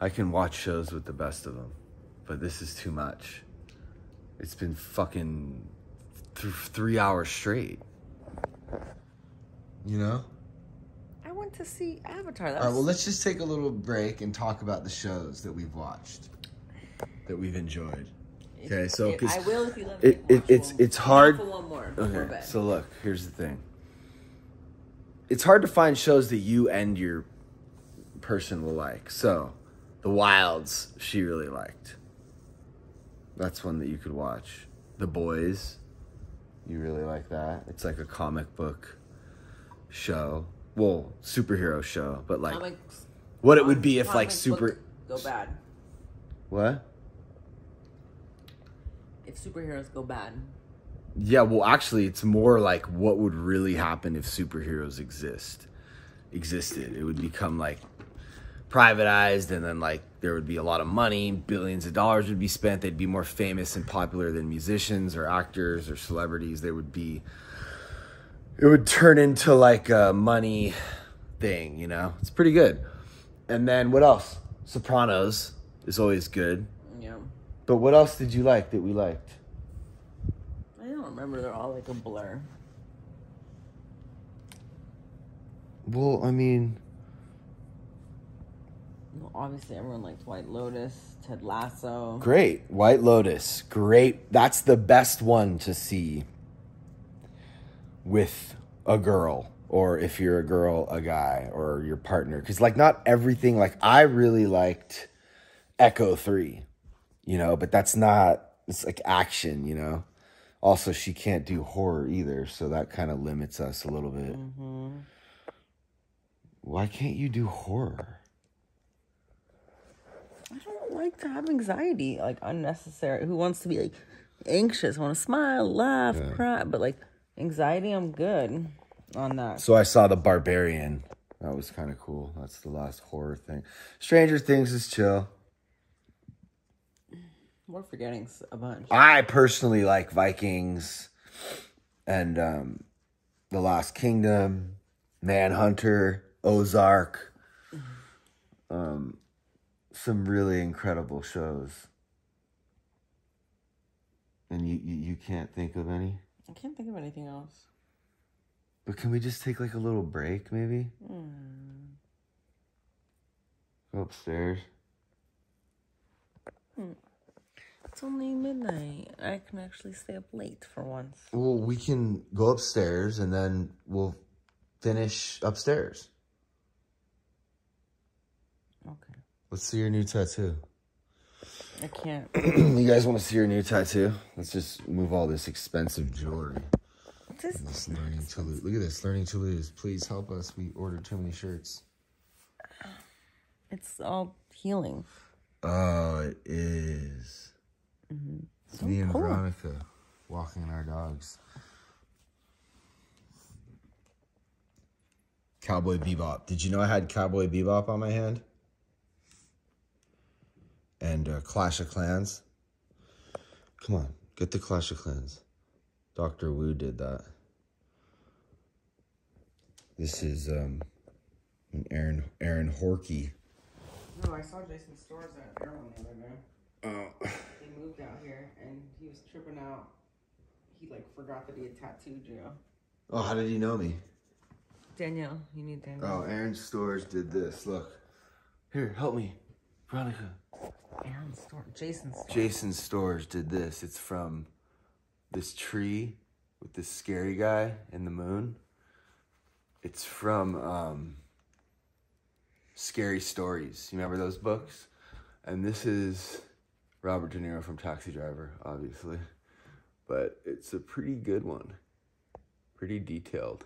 I can watch shows with the best of them, but this is too much. It's been fucking th- three hours straight. You know? I went to see Avatar. That All right, well, let's just take a little break and talk about the shows that we've watched, that we've enjoyed. Okay, so It- I will if you let it, me. it, it's one. it's hard. more. Okay, so look, here's the thing. It's hard to find shows that you and your person will like. So, The Wilds, she really liked. That's one that you could watch. The Boys, you really like that. It's like a comic book show. Well, superhero show, but like Comics- what it would be if like super go bad. what? If superheroes go bad. Yeah, well, actually, it's more like what would really happen if superheroes exist existed. It would become like privatized, and then like there would be a lot of money, billions of dollars would be spent. They'd be more famous and popular than musicians or actors or celebrities. They would be. It would turn into like a money thing, you know. It's pretty good. And then what else? Sopranos is always good. Yeah. But what else did you like that we liked? I don't remember. They're all like a blur. Well, I mean. Obviously, everyone liked White Lotus, Ted Lasso. Great. White Lotus. Great. That's the best one to see with a girl or if you're a girl, a guy or your partner cuz like not everything like I really liked Echo 3, you know, but that's not it's like action, you know. Also, she can't do horror either, so that kind of limits us a little bit. Mm-hmm. Why can't you do horror? I don't like to have anxiety, like unnecessary. Who wants to be like anxious? want to smile, laugh, cry, but like anxiety, I'm good on that. So I saw the Barbarian. That was kind of cool. That's the last horror thing. Stranger Things is chill. We're forgetting a bunch. I personally like Vikings and um, The Last Kingdom, Manhunter, Ozark. Um, some really incredible shows. And you, you, you can't think of any? I can't think of anything else. But can we just take like a little break maybe? Hmm. Go upstairs. Hmm. It's only midnight. I can actually stay up late for once. Well, we can go upstairs and then we'll finish upstairs. Okay. Let's see your new tattoo. I can't. you guys want to see your new tattoo? Let's just move all this expensive jewelry. Just This learning to lose. Look at this, learning to lose. Please help us. We ordered too many shirts. it's all healing. Oh, it is. Mm-hmm. It's me and cool. Veronica walking our dogs. Cowboy Bebop. Did you know I had Cowboy Bebop on my hand? And uh, Clash of Clans. Come on, get the Clash of Clans. Doctor Wu did that. This is um, an Aaron Aaron Horky. No, I saw Jason Stores at Airline the other day. Oh. He moved out here and he was tripping out. He like forgot that he had tattooed you. oh, how did he know me? Danielle, you need Danielle. Oh, Aaron Stores did this. Look. Here, help me. Veronica. Store, Jason Store. Jason did this. It's from this tree with this scary guy in the moon. It's from um, Scary Stories. You remember those books? And this is Robert De Niro from Taxi Driver, obviously. But it's a pretty good one. Pretty detailed.